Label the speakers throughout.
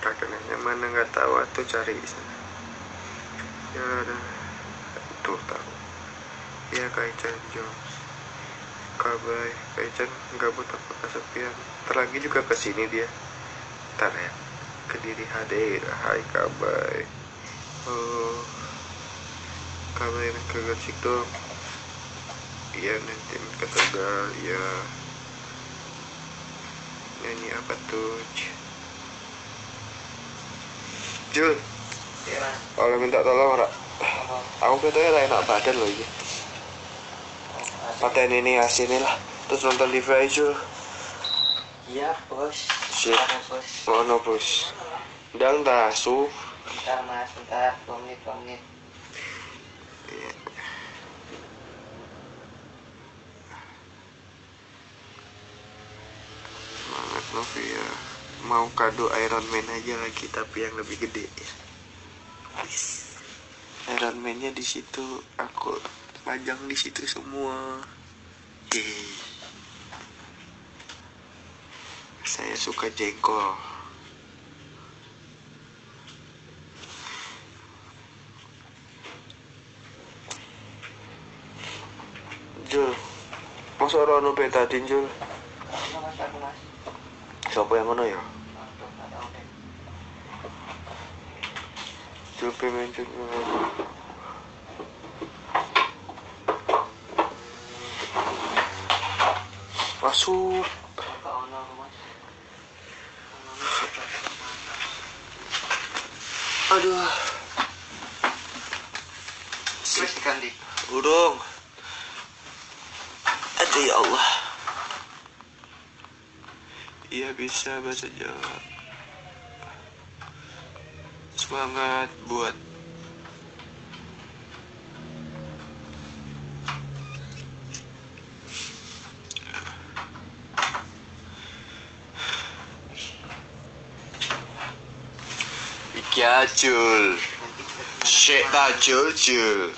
Speaker 1: nenek mana nggak tahu atau cari di sana. Ya ada. Tuh tahu. Ya Kaichan Jones. Kabai Kaichan gabut apa kesepian. Terlagi juga ke sini dia. Ntar ya ke diri hadir Hai Kabai oh Kabai ke Gersik dong iya nanti ke Tegal ya nyanyi apa tuh Jul
Speaker 2: Mas.
Speaker 1: kalau minta tolong rak aku katanya lah enak badan loh ini
Speaker 2: Oh, asik.
Speaker 1: paten ini hasilnya lah terus nonton live aja Jul
Speaker 2: Iya, bos.
Speaker 1: Sip.
Speaker 2: Bos.
Speaker 1: mana bos ndang tasu
Speaker 2: Bentar, Mas. Bentar. Dua menit, dua menit.
Speaker 1: semangat Novia mau kado Iron Man aja lagi tapi yang lebih gede ya. Iron Man-nya di situ aku pajang di situ semua Hehe. saya suka jengkol Jul Masa orang betadin Jul. Siapa yang ngono ya?
Speaker 2: Aduh, nggak tahu deh.
Speaker 1: Jul Masuk. Aduh
Speaker 2: Wis diganti.
Speaker 1: Burung Aduh ya Allah Iya bisa bahasa Jawa phương uh, buồn. Gà chul Shit ba chul chul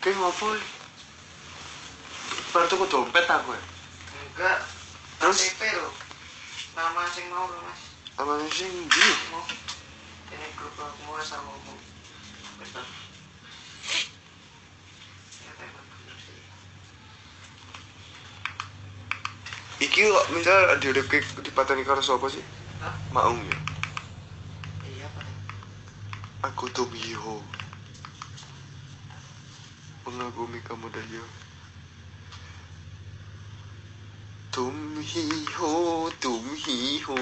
Speaker 1: Cái ngọt vui Baru tuku dompet aku ya
Speaker 2: Enggak.
Speaker 1: Terus?
Speaker 2: KTP lho. Nama sing mau lho, Mas.
Speaker 1: Apa sih di
Speaker 2: Mau. Ini grup aku mau asal ngomong. Betul.
Speaker 1: Iki kok misal di Rifki dipateni karo sapa sih?
Speaker 2: Hah?
Speaker 1: Maung ya
Speaker 2: Iya, Pak.
Speaker 1: Aku tuh Miho Mengagumi kamu Daya Tum hi ho, tum hi ho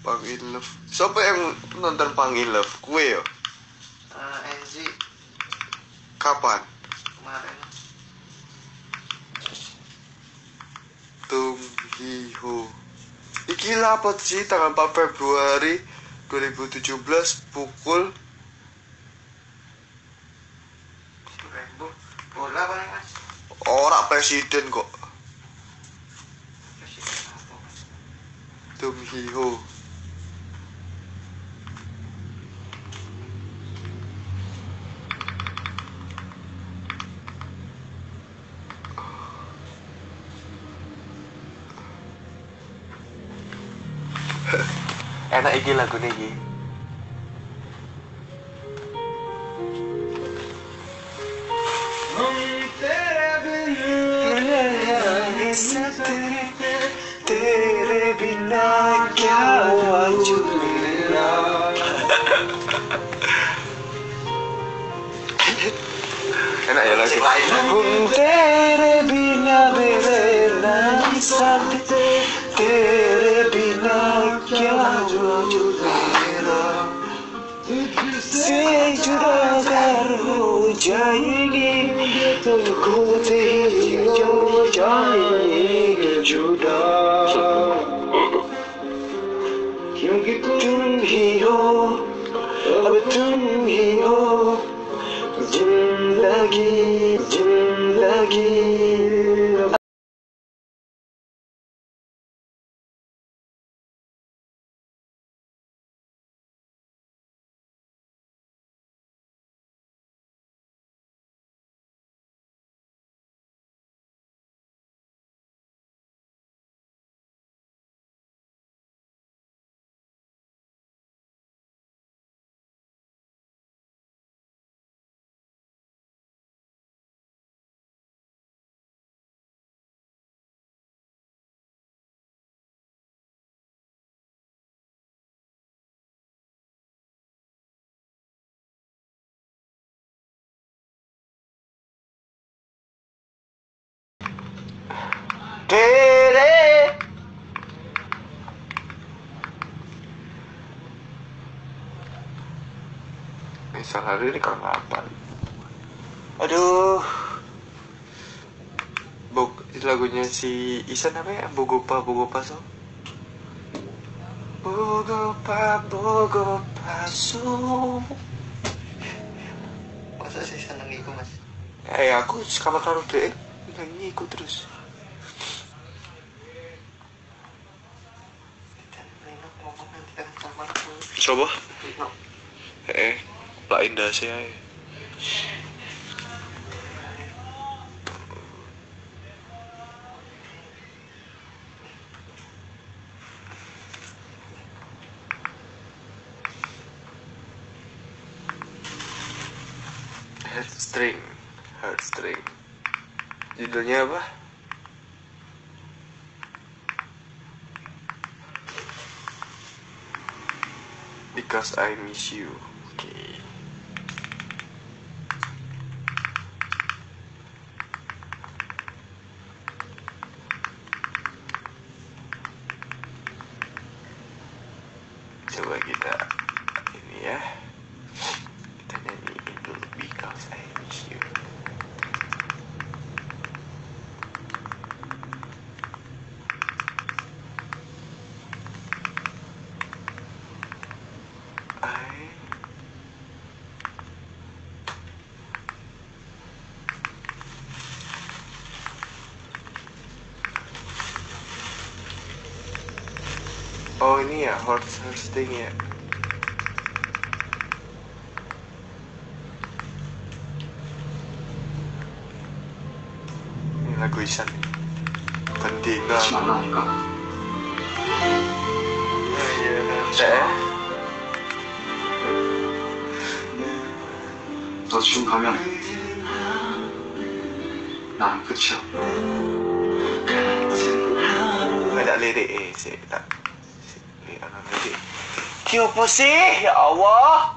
Speaker 1: Pang in love Siapa yang nonton Pang in love? Kue ya?
Speaker 2: Eh, NZ
Speaker 1: Kapan?
Speaker 2: kemarin.
Speaker 1: Tum hi ho Iki lapot sih tanggal 4 Februari 2017 pukul Ora presiden kok
Speaker 2: Presiden apa, Mas?
Speaker 1: Tum hi ho Enak iki lagu iki. तेरे बिना क्या वजूद मेरा enak ya lagu तेरे बिना मेरे नहीं सकते तेरे बिना क्या वजूद मेरा से जुदा अगर हो जाएगी तो खुद ही तुम ही हो अब तुम ही हो जिंदगी जिंदगी pede Misal hari ini kalau apa? Aduh. Bog lagunya si Isan apa ya? Bogopa Bogopa so. Bogopa Bogopa so.
Speaker 2: Masa sih seneng iku mas?
Speaker 1: Eh aku kamar karo dek nyanyi ikut terus.
Speaker 2: Dan Rino ngomong nanti kan sama aku.
Speaker 1: Coba. Eh, lah indah sih ae. Heartstring, heartstring. Judulnya apa? Because I miss you. Oke. Oh ini ya horse horse thing ya. Ini lagu Isan. Pentingah.
Speaker 2: 만나니까
Speaker 1: Iya, teh.
Speaker 2: 너 지금 가면 나는 끝이야.
Speaker 1: Nggak ada lirik eh, sih tak. Lirik Ada lirik. Tiapa sih? Ya Allah.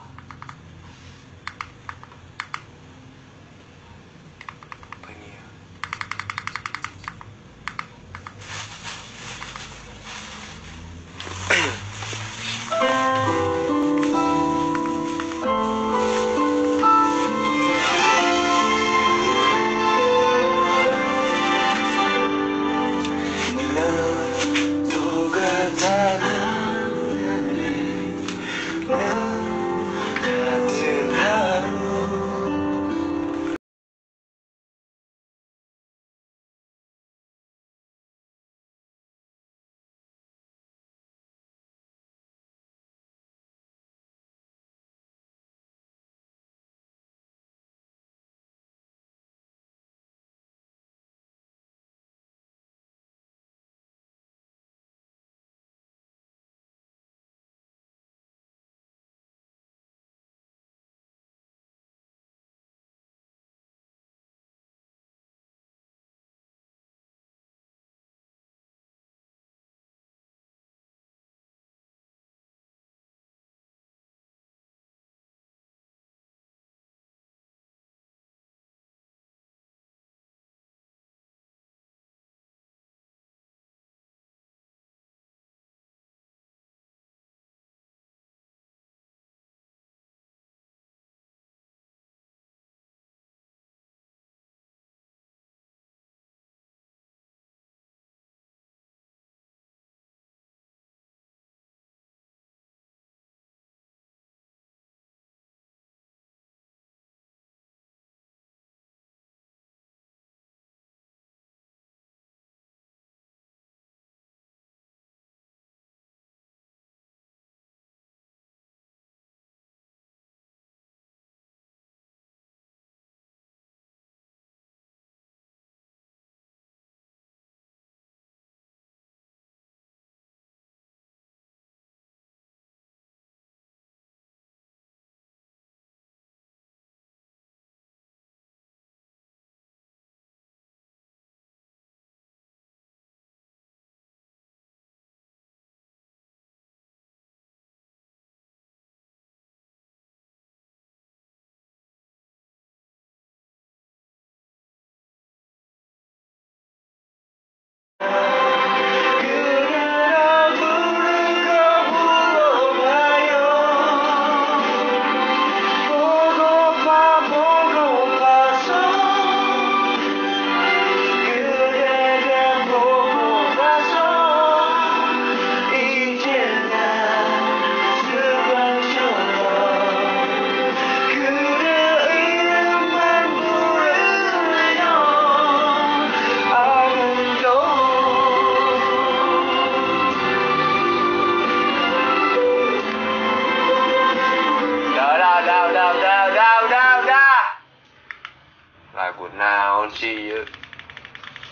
Speaker 1: now, see you.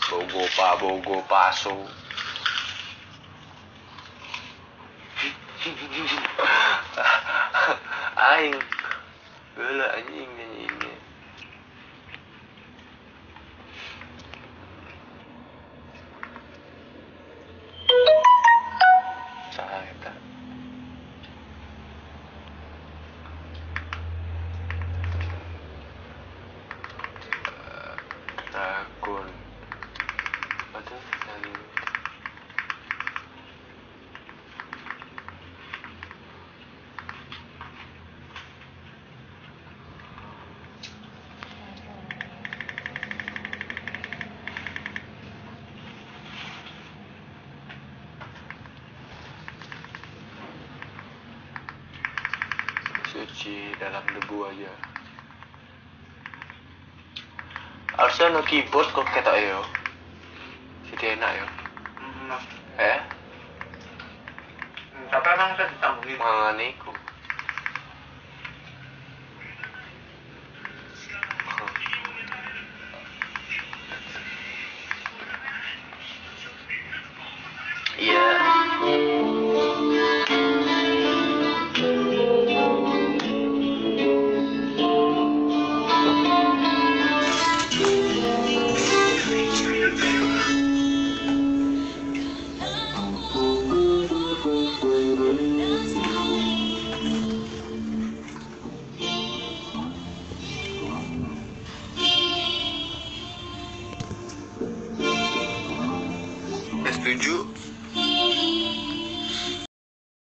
Speaker 1: Bogo pa, bogo pa, so. Dalam debu aja. Harusnya no keyboard kok ketok yo. Jadi enak yo
Speaker 2: Hmm,
Speaker 1: eh?
Speaker 2: Tapi emang saya ditanggungi.
Speaker 1: Mangane iku